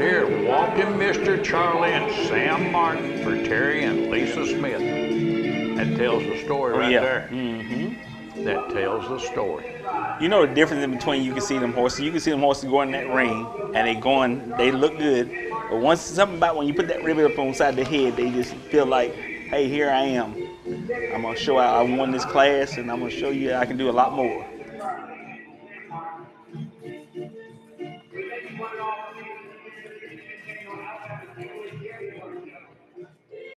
Right here, Walkin Mr. Charlie and Sam Martin for Terry and Lisa Smith. That tells the story Oh, right yeah. there. Mm-hmm. That tells the story. You know the difference in between you can see them horses. You can see them horses going that ring and they going, they look good. But once something about when you put that ribbon up on the side of the head, they just feel like, hey, here I am. I'm gonna show I, I won this class and I'm gonna show you I can do a lot more.